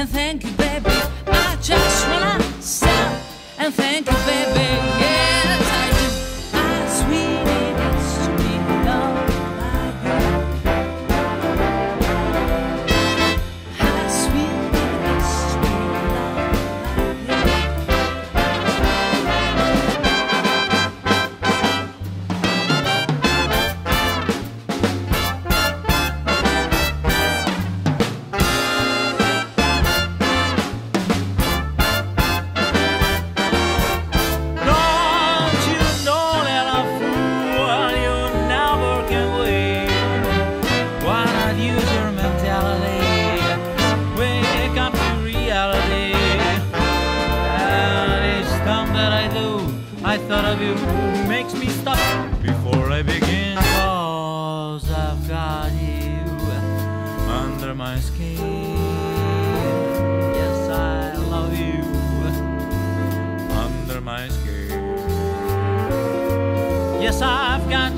and thank you, baby. I thought of you makes me stop before I begin. Cause I've got you under my skin. Yes, I love you under my skin. Yes, I've got